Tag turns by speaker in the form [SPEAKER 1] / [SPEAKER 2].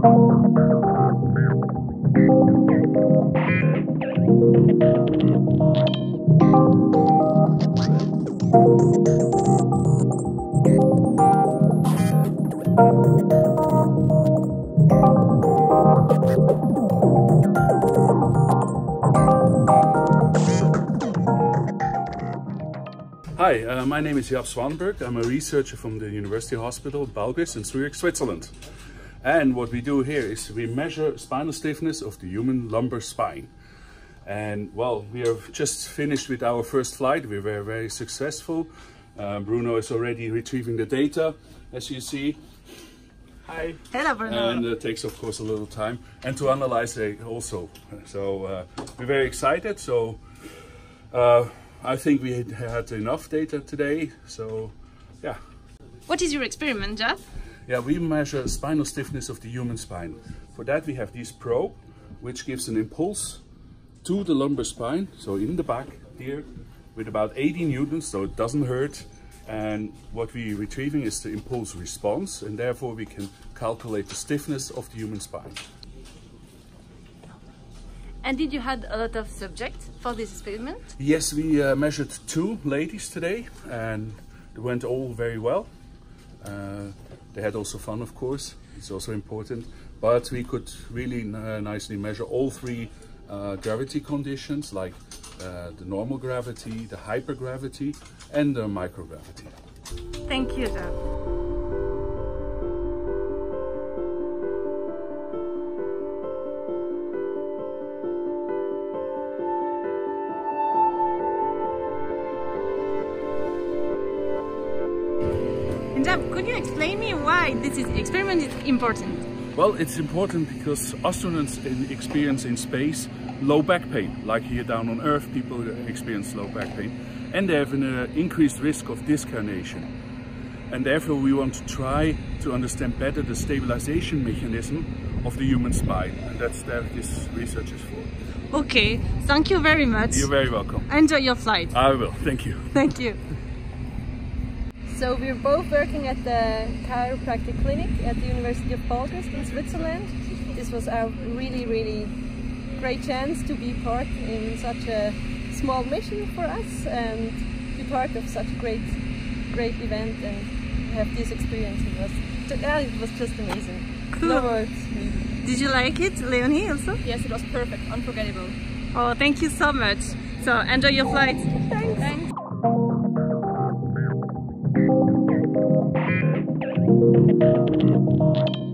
[SPEAKER 1] Hi, uh, my name is Jaap Swanenburg. I'm a researcher from the University Hospital Balgrist in Zurich, Switzerland. And what we do here is we measure spinal stiffness of the human lumbar spine. And well, we have just finished with our first flight. We were very successful. Uh, Bruno is already retrieving the data, as you see. Hi.
[SPEAKER 2] Hello, Bruno.
[SPEAKER 1] And it takes, of course, a little time. And to analyze it also. So uh, we're very excited. So uh, I think we had, had enough data today. So yeah.
[SPEAKER 2] What is your experiment, Jeff?
[SPEAKER 1] Yeah, we measure spinal stiffness of the human spine. For that, we have this probe, which gives an impulse to the lumbar spine, so in the back here, with about 80 newtons, so it doesn't hurt. And what we're retrieving is the impulse response, and therefore we can calculate the stiffness of the human spine.
[SPEAKER 2] And did you had a lot of subjects for this experiment?
[SPEAKER 1] Yes, we uh, measured two ladies today, and they went all very well. Uh, they had also fun, of course. It's also important. But we could really uh, nicely measure all three uh, gravity conditions, like uh, the normal gravity, the hypergravity, and the microgravity.
[SPEAKER 2] Thank you, Jeff. And could you explain me why this is experiment is important?
[SPEAKER 1] Well, it's important because astronauts experience in space low back pain, like here down on Earth, people experience low back pain, and they have an uh, increased risk of disc herniation. And therefore, we want to try to understand better the stabilization mechanism of the human spine, and that's what this research is for.
[SPEAKER 2] Okay, thank you very much.
[SPEAKER 1] You're very welcome.
[SPEAKER 2] Enjoy your flight.
[SPEAKER 1] I will. Thank you.
[SPEAKER 2] Thank you.
[SPEAKER 3] So we're both working at the chiropractic clinic at the University of Balgrist in Switzerland. This was a really, really great chance to be part in such a small mission for us and be part of such a great, great event and have this experience. It was, yeah, it was just amazing.
[SPEAKER 2] Cool.
[SPEAKER 3] No words.
[SPEAKER 2] Did you like it, Leonie, also?
[SPEAKER 3] Yes, it was perfect, unforgettable.
[SPEAKER 2] Oh, thank you so much. So enjoy your flight. Thank you.